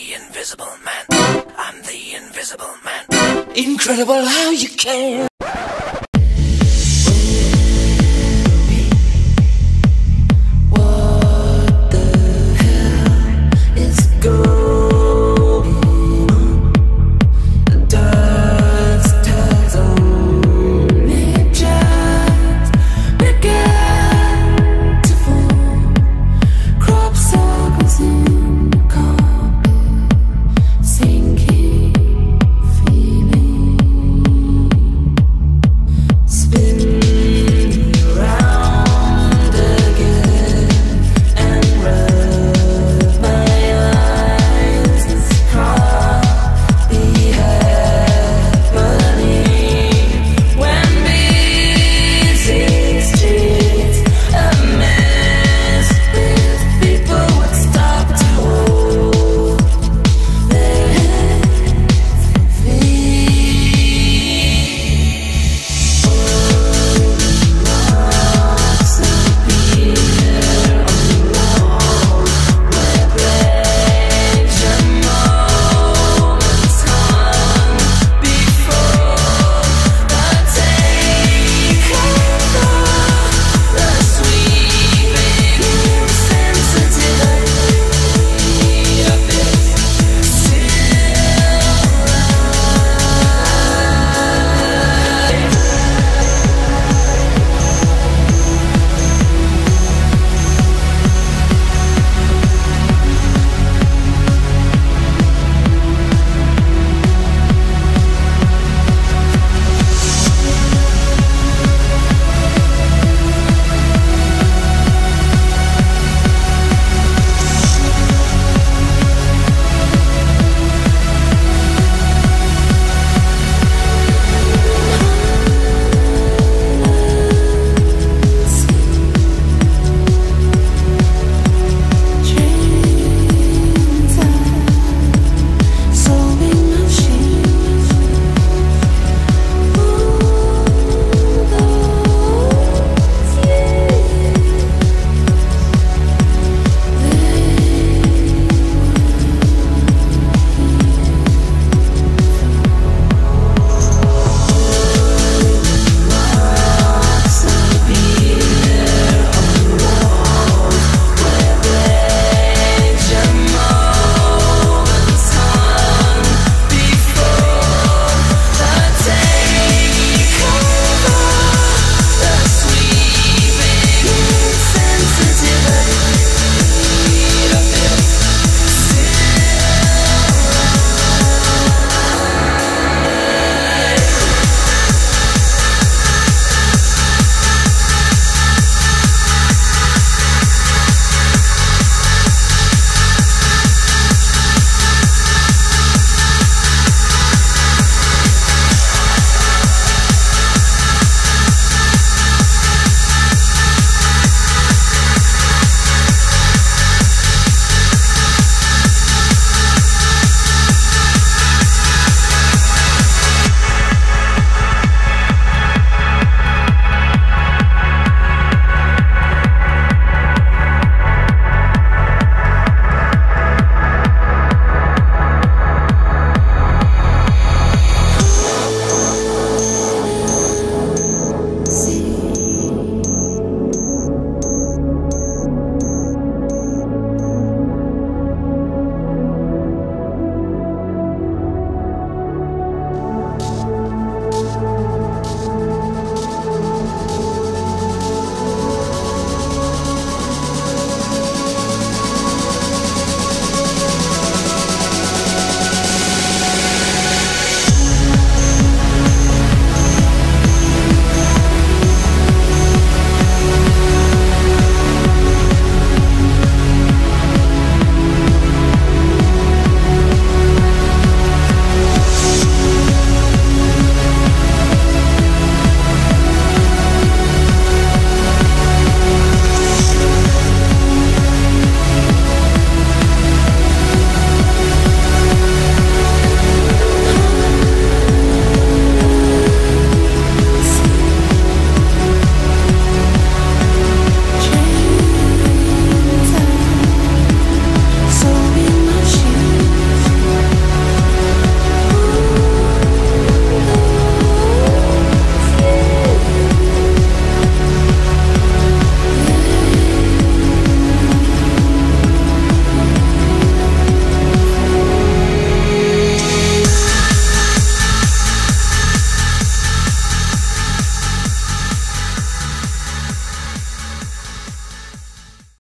the invisible man. I'm the invisible man. Incredible how you can.